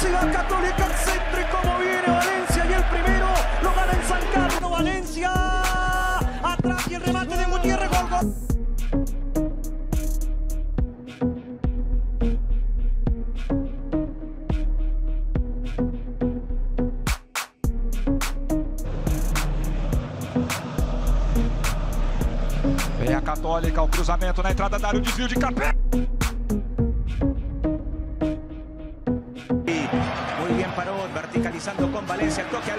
Universidad Católica al centro y cómo viene Valencia y el primero lo gana en San Carlos Valencia. Atrás y el remate de Gutiérrez. Gol, gol. Católica, o cruzamento na entrada da área, o desvio de Capé. Verticalizando con Valencia, el toque al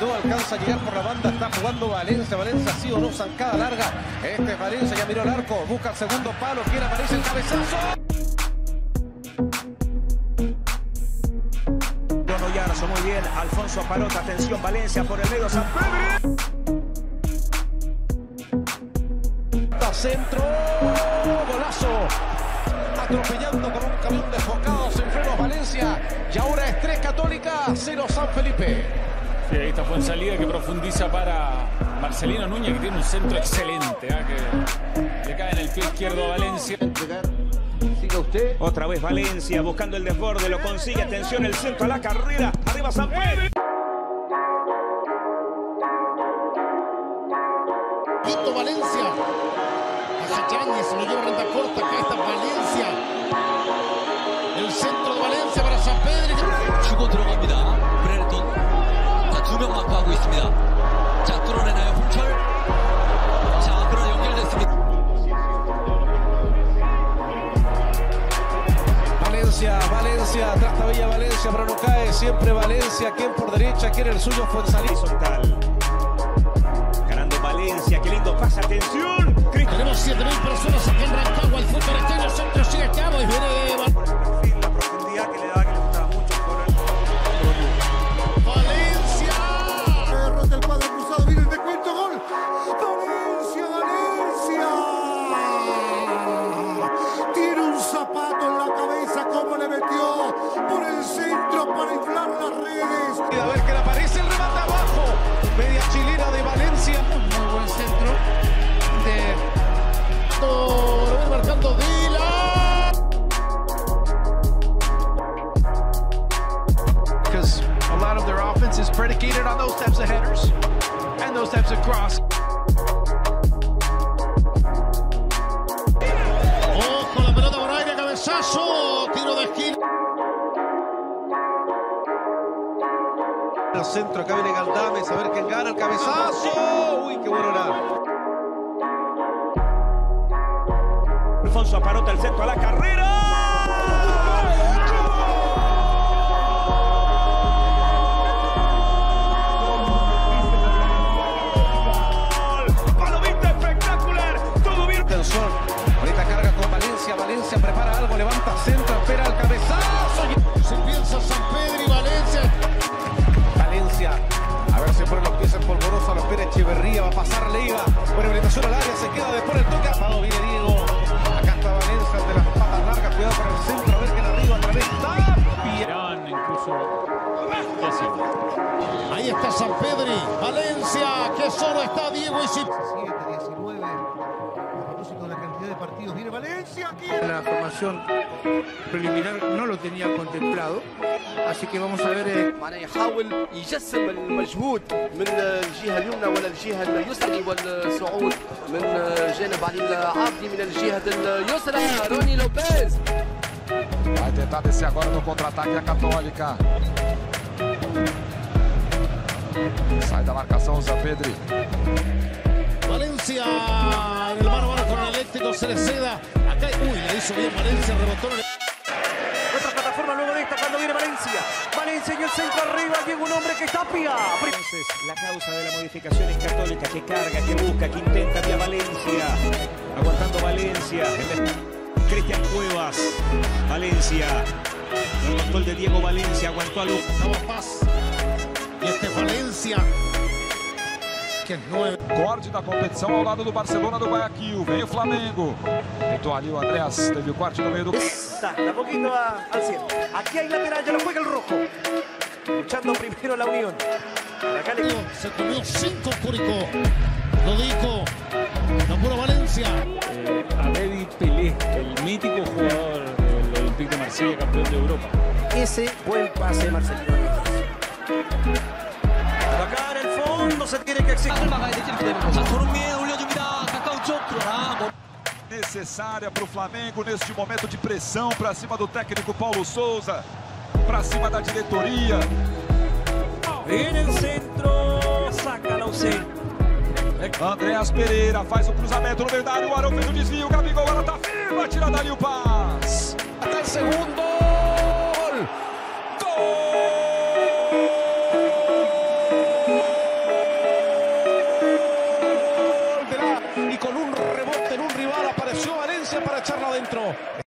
no alcanza a llegar por la banda, está jugando Valencia, Valencia sí o no, zancada larga. Este es Valencia, ya miró el arco, busca el segundo palo, quiere aparece el cabezazo. Bruno Yarzo, muy bien. Alfonso Parota, atención, Valencia por el medio, San Pedro. Centro. Atropellando con un camión desfocado sin frenos Valencia. Y ahora es 3 Católica, 0 San Felipe. Sí, ahí está buen salida que profundiza para Marcelino Núñez, que tiene un centro excelente, ¿ah? que le cae en el pie izquierdo a Valencia. Siga usted. Otra vez Valencia buscando el desborde, lo consigue. Atención, el centro a la carrera. Arriba San Pedro. Quito Valencia. A Yáñez lo lleva renta corta. Acá está Valencia. El centro de Valencia para San Pedro. 치고 들어갑니다. 브레르톤. 자, 두 명 마크하고 있습니다. 자, 뚫어내나요, 홍철? 자, 그러나 연결됐습니다. Valencia, Valencia, Trastabilla Valencia, pero no cae. Siempre Valencia, quien por derecha, quien el suyo fue salir. Horizontal. Valencia, qué lindo pasa. Atención. Tenemos 7.000 personas aquí en Rancagua. El fútbol está en el centro. Sigue Chavo y viene because a lot of their offense is predicated on those types of headers and those types of cross. Ojo la pelota por aire, cabezazo. Tiro de esquina. El centro, acá viene Galdames, a ver quién gana el cabezazo. Uy, qué bueno era. Alfonso Aparota, el centro a la carrera. A ver si pone los pies en polvorosa, lo espera Echeverría, va a pasar Leiva, buena orientación al área, se queda después el toque, apagado viene Diego, acá está Valencia, de las patas largas, cuidado con el centro, a ver quién arriba, otra vez, Tapia. Incluso... Ya sí. Ahí está San Pedro. Valencia, que solo está Diego y si partidos, viene Valencia aquí. La formación preliminar no lo tenía contemplado, así que vamos a ver eh, معناه يحاول يجسم المجهود من الجهه اليمنى ولا الجهه اليسرى والصعود من جانب علي العابدي من الجهه اليسرى روني لوبيز Vai tentar descer agora no contra-ataque a Católica. Sai da marcação o Pedri. el eléctrico se le ceda. Acá, uy, le hizo bien Valencia, rebotó. en Otra plataforma luego de esta cuando viene Valencia. Valencia y el centro arriba. Llega un hombre que tapia. Entonces, la causa de la modificación es católica. Que carga, que busca, que intenta vía Valencia. Aguantando Valencia. Cristian Cuevas. Valencia. Aguantó el de Diego Valencia. Aguantó a Luz. Paz. Y este Valencia. Vázquez, 9. Corte da competição ao lado do Barcelona do Guayaquil. Vem o Flamengo. Tentou ali o Andreas. Teve o corte no meio do. Está, de a poquito al cielo. Aquí hay lateral, ya lo juega el rojo. Luchando primero la unión. Acá le... Se comió 5 Curicó. Lo dijo. La pura Valencia. Eh, a David Pelé, el mítico jugador del Olympique de Marsella, campeón de Europa. Ese buen pase acá en el fondo se tiene que exigir. 막아야 되지 이렇게 되는 거죠. 자, 손흥민 올려줍니다. 가까운 쪽 그러나 뭐 Necessária para o Flamengo neste momento de pressão para cima do técnico Paulo Souza, para cima da diretoria. Viene el centro, saca la UC. Andreas Pereira faz o cruzamento no meio da área. O Arão fez o desvio. O Gabigol agora tá firme. Tira dali o pass. Hasta el segundo.